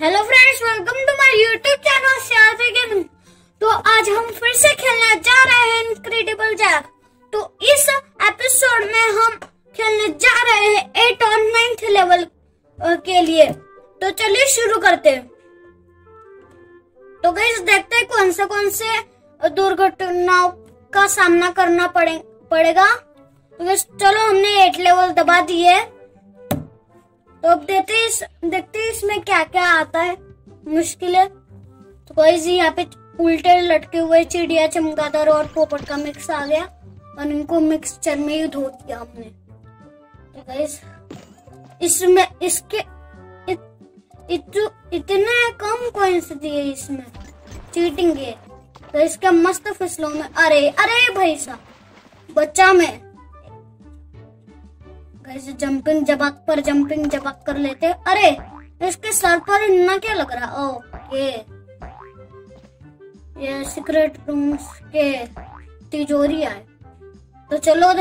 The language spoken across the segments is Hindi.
Hello friends welcome to my YouTube channel gaming तो आज हम फिर से खेलने जा रहे हैं इनक्रेडिबल जैक तो इस एपिसोड में हम खेलने जा रहे हैं एट और नाइन्थ लेवल के लिए। तो चलिए शुरू करते हैं। तो गैस देखते हैं कौन से कौन से दुर्घटनाओं का सामना करना पड़े, पड़ेगा। तो चलो हमने एट लेवल दबा दिए तो अब देते इस देखते इसमें क्या क्या आता है। मुश्किल है। तो कोई जी यहाँ पे उल्टे लटके हुए चिड़िया चमगादड़ और पोपट का मिक्स आ गया और इनको मिक्सचर में ही धो दिया हमने। तो गाइस इसमें इसके इत, इत, इतने कम कॉइन्स दिए इसमें। चीटिंग है। तो इसके मस्त फिसलों में अरे अरे भाई साहब बच्चा में कैसे जंपिंग जबाक पर जंपिंग जबाक कर लेते अरे, इसके सर पर इतना क्या लग रहा? ओके। ये सीक्रेट रूम्स के तिजोरी है। तो चलो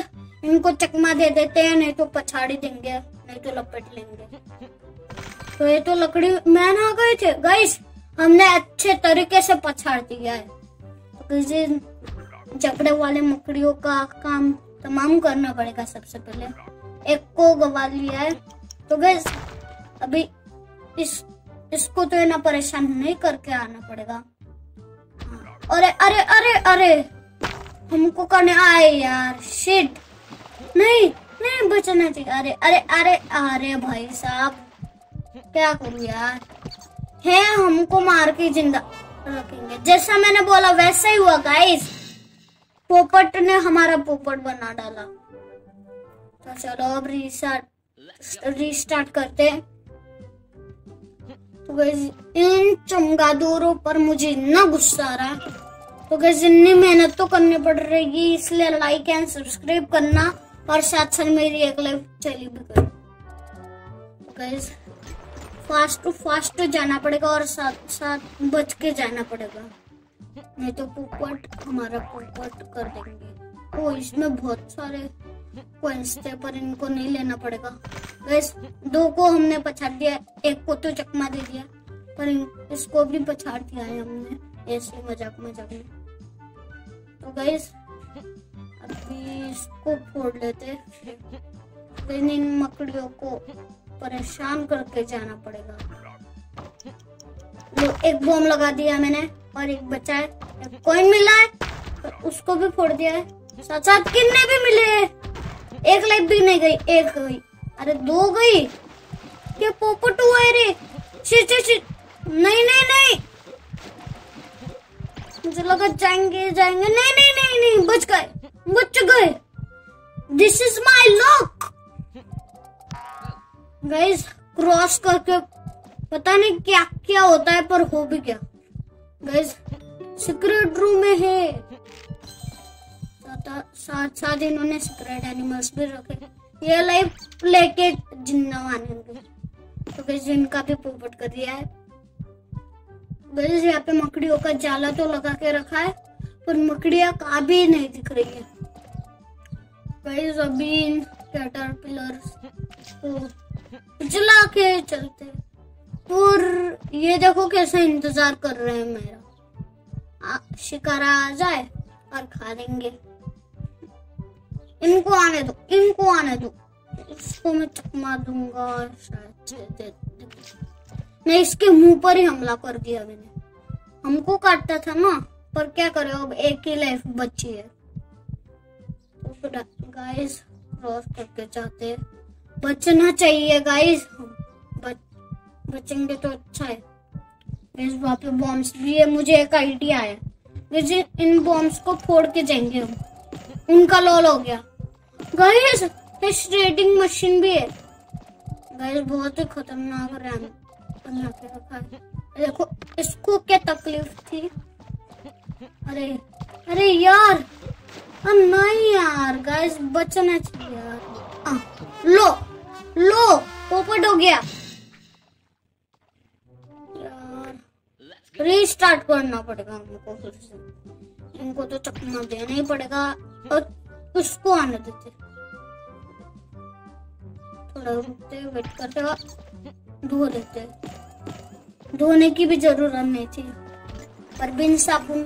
इनको चकमा दे देते हैं, नहीं तो पछाड़ी देंगे, नहीं तो लपेट लेंगे। तो ये तो लकड़ी, मैं ना गए थे गाइस हमने अच्छे तरीके से पछाड़ दिया है। तो किसी वाले मकड़ियों का काम तमाम करना पड़ेगा सबसे पहले। एक को गवा लिया है। तो गैस अभी इस, इसको तो ना परेशान नहीं करके आना पड़ेगा। अरे अरे अरे अरे! हमको करने आए यार। शिट नहीं नहीं बचना चाहिए। अरे अरे अरे अरे भाई साहब। क्या करूँ यार? है, हमको मार के ज़िंदा रखेंगे। जैसा मैंने बोला, वैसा ही हुआ गाइस पोपट ने हमारा पोपट बना डाला। तो चलो अब रिस्टार्ट रीस्टार्ट करते हैं। तो गैस इन चमगादड़ों पर मुझे इतना गुस्सा आ रहा है। तो गैस इतनी मेहनत तो करनी पड़ रही इसलिए लाइक एंड सब्सक्राइब करना और साथ साथ मेरी एक लाइफ चली भी करो। तो गैस फास्ट टू फास्ट जाना पड़ेगा और साथ साथ बच के जाना पड़ेगा। नहीं तो पोपट, हमारा पोपट कर देंगे। ओ, इसमें बहुत सारे थे पर इनको नहीं लेना पड़ेगा। गैस, दो को हमने पछाड़ दिया, एक को तो चकमा दे दिया। पर इसको भी पछाड़ दिया है हमने, ऐसे मज़ाक मज़ाक में। तो गैस, अभी इसको फोड़ लेते। लेकिन इन मकड़ियों को परेशान करके जाना पड़ेगा। लो, एक बॉम्ब लगा दिया मैंने, और एक बचा है। कॉइन मिला है तो उसको भी फोड़ दिया है। साथ साथ किन्ने भी मिले एक लाइफ भी नहीं गई, एक गई। अरे दो गई? क्या पोपट हुआ है रे। शिट शिट नहीं नहीं नहीं। मुझे लगा जाएँगे जाएँगे। नहीं नहीं नहीं नहीं, बच गए बच गए। This is my luck guys cross करके पता नहीं क्या क्या होता है, पर हो भी क्या। गाइस सीक्रेट रूम में है। साथ साथ इन्होंने सीक्रेट एनिमल्स भी रखे। ये लाइफ लेके ज़िंदा मानेंगे तो गैस इनका भी पोपट कर दिया है। गैस यहाँ पे मकड़ियों का जाला तो लगा के रखा है, पर मकड़िया का भी नहीं दिख रही है। गैस अभी इन कैटरपिलर को जला के चलते और ये देखो कैसे इंतज़ार कर रहे हैं मेरा। शिकारा आ जाए और खा देंगे। इनको आने दो इनको आने दो। इसको मैं चकमा दूँगा नहीं इसके मुँह पर ही हमला कर दिया मैंने। हमको काटता था ना पर क्या करे अब एक ही लाइफ बची है। तो गाइस क्रॉस करके चाहते बचना चाहिए गाइस बच, बचेंगे तो अच्छा है। इस वहाँ पे बॉम्ब्स भी है। मुझे एक आइडिया है। इन बॉम्ब्स को फोड़ के जाएँगे हम। उनका लॉल हो गया। गाइस श्रेडिंग मशीन भी है। गाइस बहुत ही खतरनाक रैम बना के रखा है। देखो इसको क्या तकलीफ़ थी? अरे अरे यार नहीं यार गाइस बचना चाहिए यार। आ, लो लो पोपट हो गया। रीस्टार्ट करना पड़ेगा हमको फिर से। इनको तो चकमा देना ही पड़ेगा। और उसको आने देते। थोड़ा रुकते वेट करते धो देते धोने की भी ज़रूरत नहीं थी। पर बिन साबुन,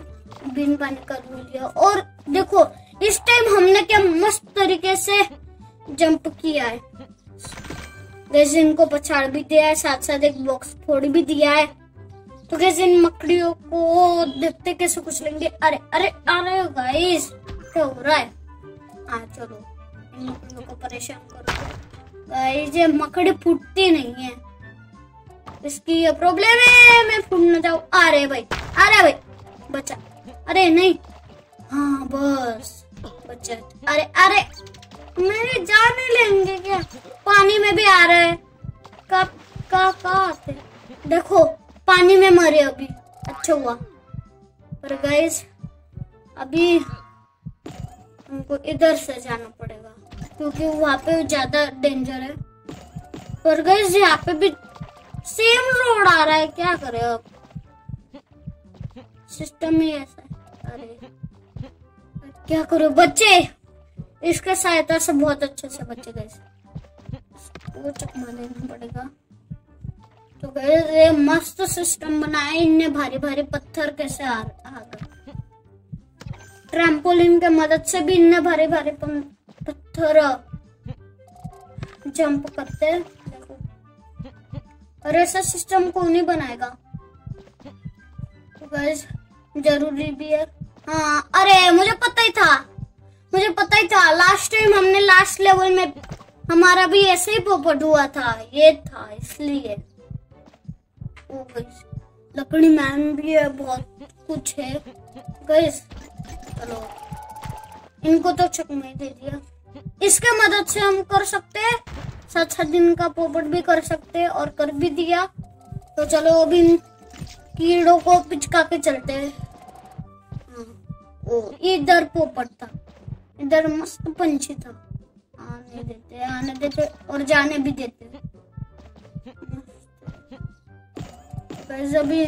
बिन पानी का धो लिया। और देखो, इस टाइम हमने क्या मस्त तरीके से जंप किया है। वैसे इनको पछाड़ भी दिया है साथ साथ एक बॉक्स फोड़ भी दिया है। तो कैसे इन मकड़ियों को देखते कैसे कुछ लेंगे? अरे अरे अरे गाइस क्या हो रहा है? हाँ चलो। इन को परेशान करो गाइस ये मकड़ी फूटती नहीं है। इसकी ये प्रॉब्लम है, मैं फूट न जाऊँ। अरे भाई अरे भाई, बचा। अरे नहीं। हाँ बस। बचा। अरे अरे, मेरी जान लेंगे क्या? पानी में भी आ रहा है। कब का का आते देखो, पानी में मरे अभी। अच्छा हुआ। पर गाइस अभी हमको इधर से जाना पड़ेगा क्योंकि वहाँ पे ज़्यादा डेंजर है। पर गाइस यहाँ पे भी सेम रोड आ रहा है क्या करे अब? सिस्टम ही ऐसा है। अरे क्या करो? बच्चे इसके सहायता से बहुत अच्छे से बच्चे गए वो चकमा देना पड़ेगा। तो गए मस्त सिस्टम बनाया इनने भारी भारी पत्थर कैसे आ, आ गए? ट्रैम्पोलिन के मदद से भी इनने भारी भारी पत्थर। जंप करते और ऐसा सिस्टम कौन नहीं बनाएगा? गैस ज़रूरी भी है। हाँ अरे, मुझे पता ही था। मुझे पता ही था। लास्ट टाइम हमने लास्ट लेवल में हमारा भी ऐसे ही पोपट हुआ था। ये था, इसलिए। लकड़ी मैन भी है, बहुत कुछ है। गैस चलो। इनको तो चकमे दे दिया। इसके मदद से हम कर सकते हैं। सात सात दिन का पोपट भी कर सकते हैं और कर भी दिया। तो चलो अभी कीड़ों को पिचका के चलते हैं। हाँ, इधर पोपट था। इधर मस्त पंछी था। आने देते आने देते और जाने भी देते। वैसे भी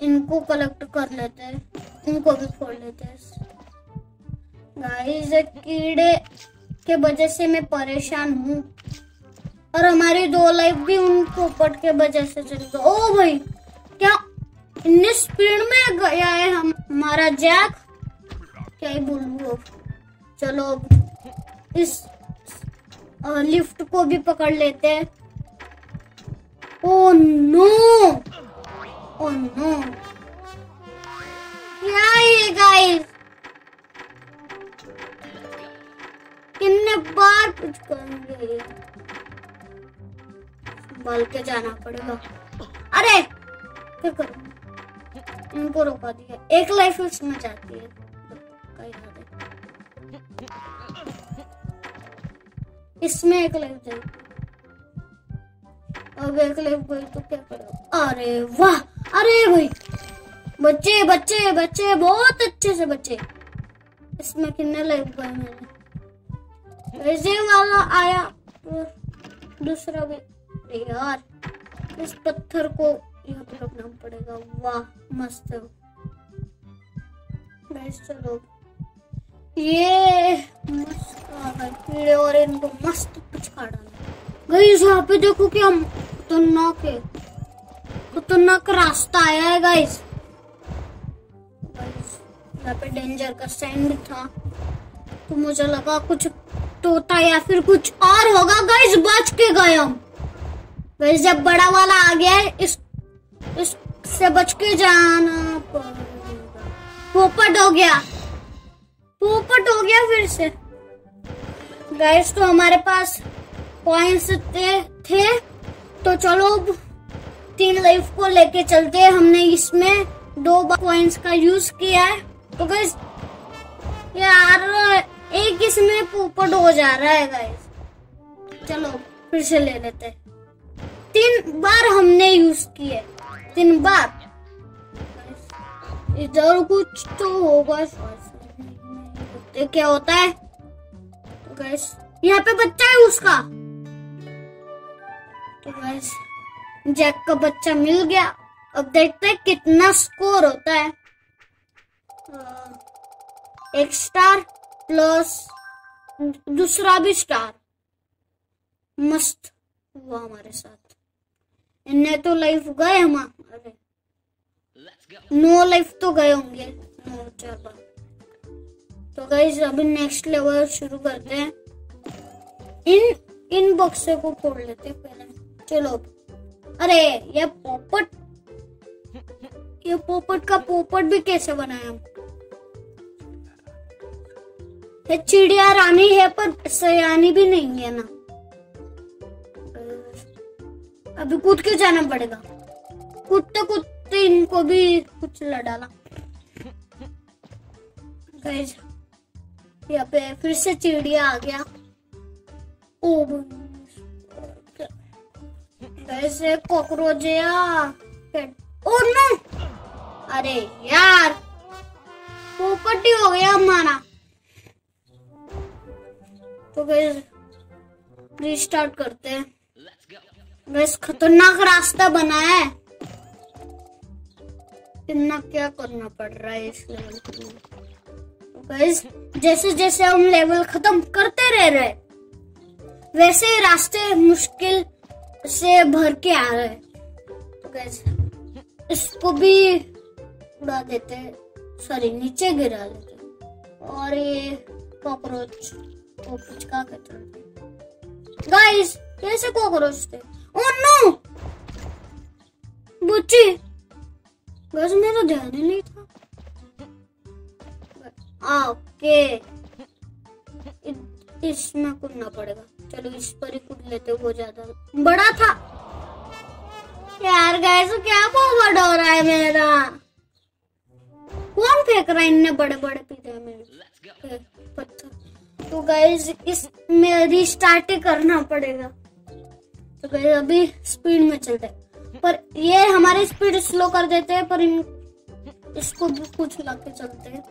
इनको कलेक्ट कर लेते हैं। इनको भी फोड़ लेते हैं। गाइस कीड़े के वजह से मैं परेशान हूँ। और हमारी दो लाइफ भी उन पोपट के वजह से चली गई। ओ भाई, क्या इतनी स्पीड में गया है हम? हमारा जैक क्या ही बोलू चलो अब इस लिफ्ट को भी पकड़ लेते हैं। ओ नो ओ नो क्या ये गाइस कितने बार कुछ करेंगे? बल के जाना पड़ेगा। अरे, क्या करूँ? इनको रोका दिया। एक लाइफ उसमें जाती है। इसमें एक लाइफ जाएगी एक लाइफ गई तो क्या करो? अरे वाह, अरे भाई। बच्चे बच्चे बच्चे, बहुत अच्छे से बच्चे। इसमें कितने लाइफ गए मैंने। वैसे वाला आया दूसरा भी। यार, इस पत्थर को यहाँ पे रखना पड़ेगा। वाह, मस्त। चलो। ये मस्त और इनको मस्त पिचका डाला। गाइस यहाँ पे देखो क्या खतरनाक है खतरनाक रास्ता आया है गाइस पे डेंजर का भी था। तो मुझे लगा कुछ तोता या फिर कुछ और होगा गाइस बच के गए हम। गाइस जब बड़ा वाला आ गया है, इस इससे बच के जाना पोपट हो गया। पोपट हो गया फिर से। गाइस तो हमारे पास कॉइन्स थे। तो चलो तीन लाइफ को लेके चलते हैं। हमने इसमें दो कॉइन्स का यूज़ किया है। तो गैस यार, एक इसमें पोपट हो जा रहा है गाइस चलो, फिर से ले लेते तीन बार हमने यूज़ किए तीन बार। इधर कुछ तो होगा। क्या होता है? तो गैस यहाँ पे बच्चा है उसका। तो बस जैक का बच्चा मिल गया। अब देखते हैं कितना स्कोर होता है। एक स्टार प्लस दूसरा भी स्टार। मस्त हुआ हमारे साथ। इनने तो लाइफ गए हम अरे नो लाइफ तो गए होंगे। नो चलो। तो गाइस अभी नेक्स्ट लेवल शुरू करते हैं। इन इन बक्से को फोड़ लेते हैं पहले। चलो अरे, ये पोपट। ये पोपट का पोपट भी कैसे बनाया? ये चिड़िया रानी है, पर सयानी भी नहीं है ना। अभी कूद के जाना पड़ेगा। कूदते कूदते इनको भी कुछ गाइस यहाँ पे फिर से चिड़िया आ गया। ओ गाइस कॉकरोच या ओ नो! अरे यार! पोपट ही गया हमारा। तो गाइस रीस्टार्ट करते हैं। गैस खतरनाक रास्ता बना है। इतना क्या करना पड़ रहा है इस लेवल लिए? गैस जैसे जैसे हम लेवल खत्म करते रह रहे, वैसे ही रास्ते मुश्किल से भर के आ रहे तो इसको भी उड़ा देते सॉरी नीचे गिरा देते और ये कॉकरोच को पिचका के गाइस कैसे कॉकरोच थे। ओह नो बुच्ची बस मेरा ध्यान ही नहीं था। ओके इसमें कूदना पड़ेगा। चलो इस पर ही कूद लेते वो ज़्यादा बड़ा था। यार गैस क्या फॉरवर्ड हो रहा है मेरा? कौन फेंक रहा है इनने बड़े बड़े पीते मेरे? पत्थर। तो गैस इसमें रिस्टार्ट ही करना पड़ेगा। तो गए अभी स्पीड में चलते हैं। पर ये हमारी स्पीड स्लो कर देते हैं पर इन इसको भी कुछ ला के चलते हैं।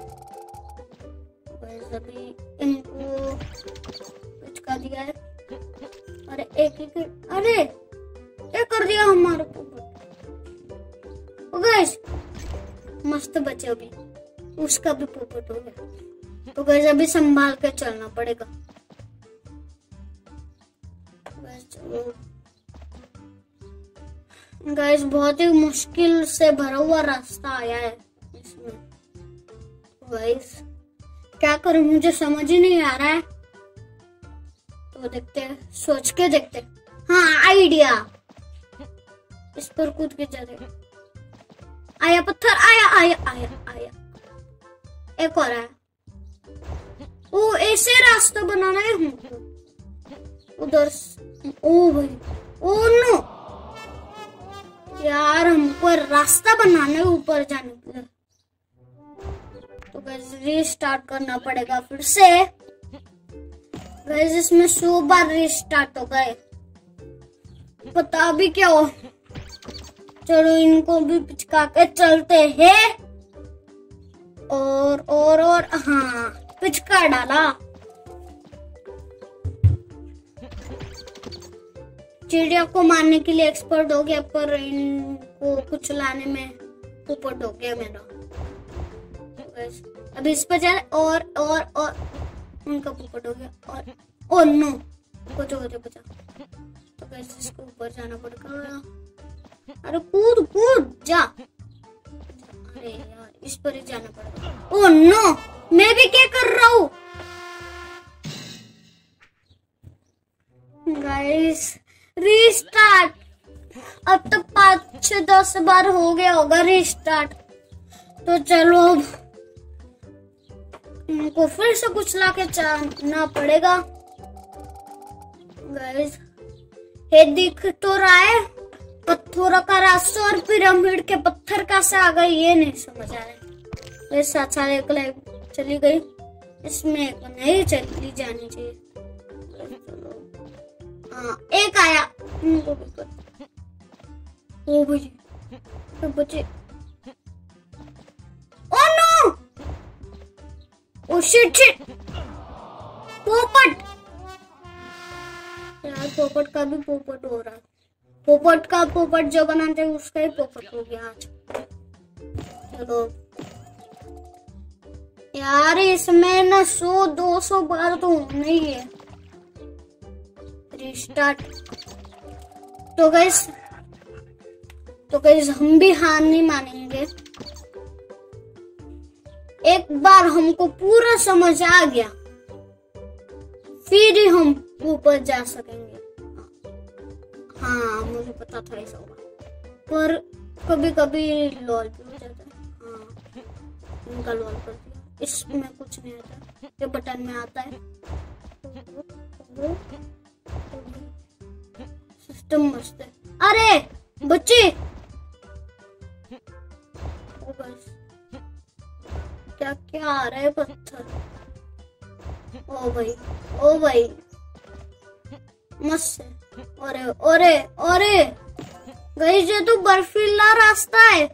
अभी इनको पिचका दिया है। अरे एक एक अरे क्या कर दिया हमारे को। गैस मस्त बचे अभी उसका भी पोपट हो गया। तो गैस अभी संभाल के चलना पड़ेगा। गाइस बहुत ही मुश्किल से भरा हुआ रास्ता आया है इसमें। गाइस क्या करूँ? मुझे समझ ही नहीं आ रहा है। तो देखते हैं, सोच के देखते हैं। हाँ आइडिया। इस पर कूद के चले आया पत्थर, आया आया आया आया। एक और आया। ओ, ऐसे रास्ता बनाना है हमको। उधर ओ भाई, ओ नो। यार, हमको रास्ता बनाने ऊपर जाने के लिए। तो रीस्टार्ट करना पड़ेगा फिर से। गैस इसमें सौ बार रीस्टार्ट हो गए। पता भी क्या हो? चलो इनको भी पिचका के चलते हैं। और और और हाँ पिचका डाला। चिड़िया को मारने के लिए एक्सपर्ट हो गया, पर इनको कुछ लाने में पोपट हो गया मेरा। अभी इस पर चल, और और और। उनका पोपट हो गया और ओ नो। हो गया बचा तो कैसे इसको ऊपर जाना पड़ेगा। अरे, कूद कूद, जा। अरे यार, इस पर ही जाना पड़ेगा। ओ नो, मैं भी क्या कर रहा हूँ? गाइस रिस्टार्ट अब तो पाँच छह दस बार हो गया होगा रिस्टार्ट तो चलो अब इनको फिर से कुछ ला के चाहना पड़ेगा। ये दिख तो रहा है, पत्थरों का रास्ता और पिरामिड के पत्थर का से आ गई, ये नहीं समझ आ रहा है। साथ साथ एक लाइफ चली गई, इसमें एक नहीं चली जानी चाहिए। हाँ एक आया। ओ भाई बचे पोपट यार पोपट का भी पोपट हो रहा है। पोपट का पोपट जो बनाते हैं, उसका ही पोपट हो गया चलो। यार, इसमें ना सौ, दो सौ बार तो होना ही है। रिस्टार्ट तो गैस तो कहीं हम भी हार नहीं मानेंगे। एक बार हमको पूरा समझ आ गया। फिर ही हम ऊपर जा सकेंगे। हाँ मुझे पता था ऐसा होगा पर कभी कभी लॉल भी हो जाता है। हाँ इनका लॉल कर दिया। इसमें कुछ नहीं आता। ये बटन में आता है सिस्टम मस्त है। है पत्थर ओ भाई ओ भाई मस्त अरे अरे अरे। गई ये तो बर्फीला रास्ता है।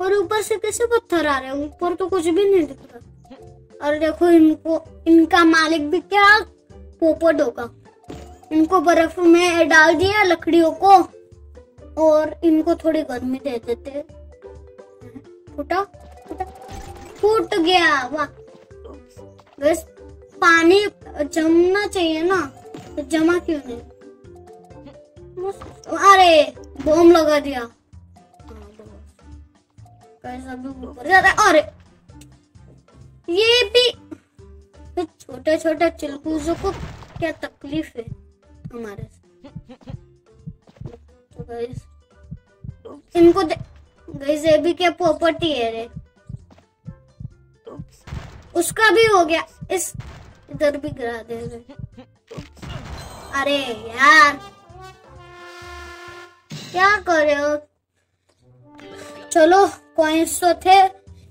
और ऊपर से कैसे पत्थर आ रहे हैं? ऊपर तो कुछ भी नहीं दिख रहा। और देखो, इनको, इनका मालिक भी क्या पोपट होगा। इनको बर्फ़ में डाल दिया लकड़ियों को। और इनको थोड़ी गर्मी दे देते फूटा फूटा। फूट गया, वाह। बस पानी जमना चाहिए ना तो जमा क्यों नहीं? अरे, बम लगा दिया। अरे, ये भी छोटे छोटे चिलकूजों को क्या तकलीफ़ है हमारे तो इनको ये भी क्या प्रॉपर्टी है रे? उसका भी हो गया। इस इधर भी गिरा दे अरे यार, क्या करे हो? चलो कॉइन्स तो थे।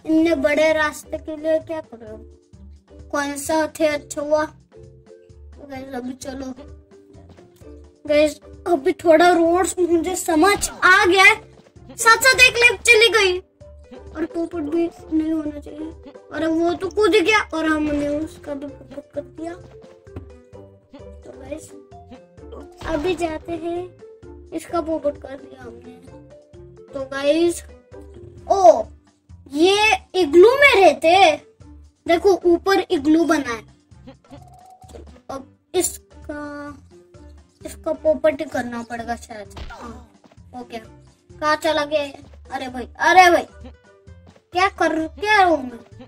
इनने बड़े रास्ते के लिए क्या करो कॉइन्स थे अच्छा हुआ। गैस अभी चलो। गैस अभी थोड़ा रोड्स मुझे समझ आ गया साथ साथ एक लेफ़्ट चली गई। और पोपट भी नहीं होना चाहिए। और वो तो कूद गया और हमने उसका भी पोपट कर दिया। तो गैस अभी जाते हैं इसका पोपट कर दिया हमने। तो गाइस ओ, ये इग्लू में रहते देखो, ऊपर इग्लू बना है। अब इसका इसका पोपट करना पड़ेगा शायद। हाँ हो कहा चला गया अरे भाई अरे भाई। क्या कर क्या हूँ मैं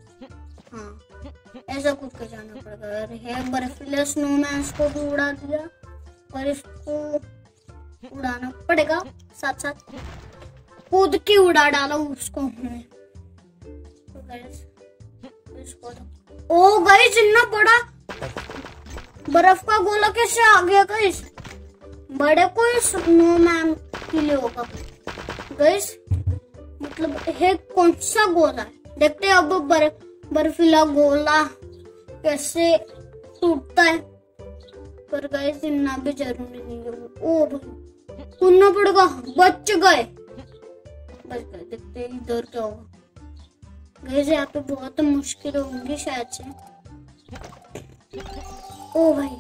हाँ ऐसा कुछ के जाना पड़ेगा अरे है बर्फीले स्नोमैन को भी उड़ा दिया और इसको उड़ाना पड़ेगा साथ साथ कूद के उड़ा डाला उसको हमने इसको ओ गैस इतना बड़ा बर्फ़ का गोला कैसे आ गया गैस बड़े कोई स्नोमैन के लिए होगा गैस मतलब है कौन सा गोला देखते हैं अब बर्फ़ बर्फीला गोला कैसे टूटता है। पर गए इतना भी ज़रूरी नहीं है। ओ भाई सुनना पड़ेगा, बच गए। बच गए, देखते हैं इधर क्या होगा। गए यहाँ पे बहुत मुश्किल होंगी शायद से। ओ भाई।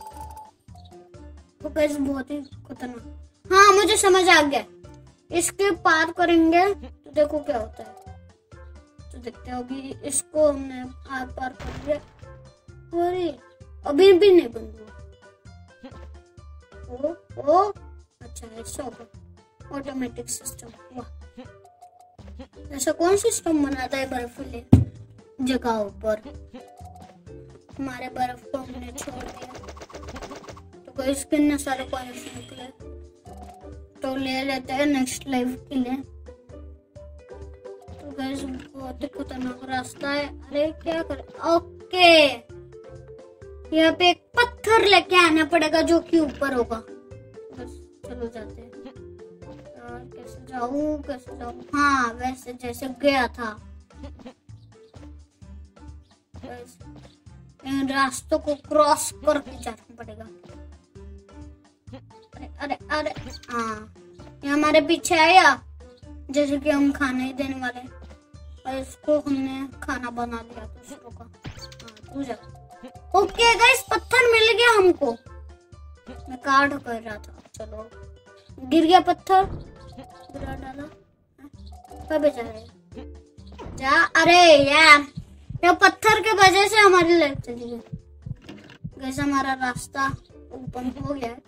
तो गैस बहुत ही खतरनाक। हाँ मुझे समझ आ गया। इसके पार करेंगे। देखो क्या होता है। तो देखते हैं अभी इसको हमने आर पार कर दिया अरे, अभी भी नहीं बन रहा ओ ओ अच्छा ऐसा होगा ऑटोमेटिक सिस्टम ऐसा कौन सिस्टम बनाता है बर्फ़ बर्फीले जगहों पर हमारे बर्फ़ को हमने छोड़ दिया। तो कोई कितने सारे कॉइन्स निकले। तो ले लेते हैं नेक्स्ट लाइफ के लिए। गैस बहुत ही खतरनाक रास्ता है। अरे क्या कर ओके। यहाँ पे एक पत्थर लेके आना पड़ेगा जो कि ऊपर होगा। बस चलो जाते हैं। कैसे जाऊँ कैसे जाऊँ? हाँ वैसे जैसे गया था। इन रास्तों को क्रॉस करके जाना पड़ेगा। अरे अरे अरे हाँ। ये हमारे पीछे आया। जैसे कि हम खाना ही देने वाले हैं। इसको हमने खाना बना दिया ओके गाइस पत्थर मिल गया हमको। मैं काट कर रहा था। चलो। गिर गया पत्थर। गिरा डाला। कब जा रहे जा, अरे, यार। ये पत्थर के वजह से हमारी लाइफ चली गई। गैस हमारा रास्ता ओपन हो गया है।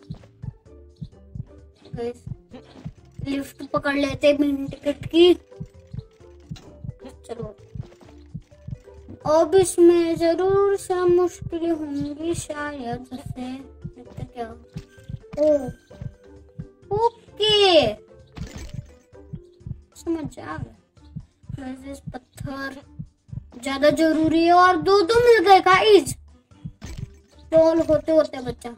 लिफ्ट पकड़ लेते मिनट की। चलो अब इसमें ज़रूर से मुश्किल होंगी शायद से। क्या ओ। ओके। समझ आ गया। पत्थर ज़्यादा ज़रूरी है और दो दो मिल गए गाइस रोल होते होते बच्चा।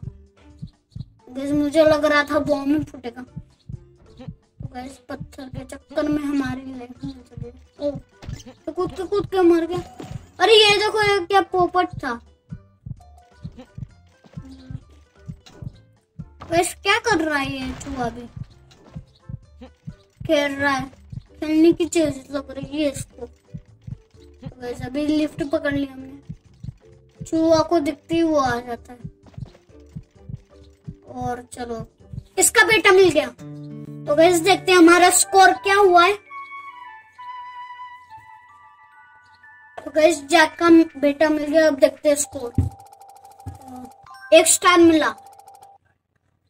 गैस मुझे लग रहा था बॉम्ब फूटेगा। तो गैस पत्थर के चक्कर में हमारी लाइफ में चली। तो कूद के कूद के मर गया। अरे ये देखो, ये क्या पोपट था। वैसे क्या कर रहा है ये चूहा भी खेल रहा है। खेलने की चीज़ लग रही है इसको। वैसे अभी लिफ्ट पकड़ ली हमने। चूहा को दिखती ही वो आ जाता है। और चलो। इसका बेटा मिल गया। तो वैसे देखते हैं हमारा स्कोर क्या हुआ है। तो गैस जैक का बेटा मिल गया, अब देखते हैं स्कोर एक स्टार मिला।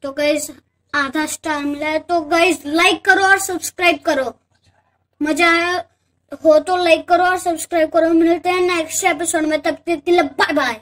तो गैस आधा स्टार मिला है। तो गैस लाइक करो और सब्सक्राइब करो। मज़ा आया। हो तो लाइक करो और सब्सक्राइब करो। मिलते हैं नेक्स्ट एपिसोड में। तब तक के लिए बाय बाय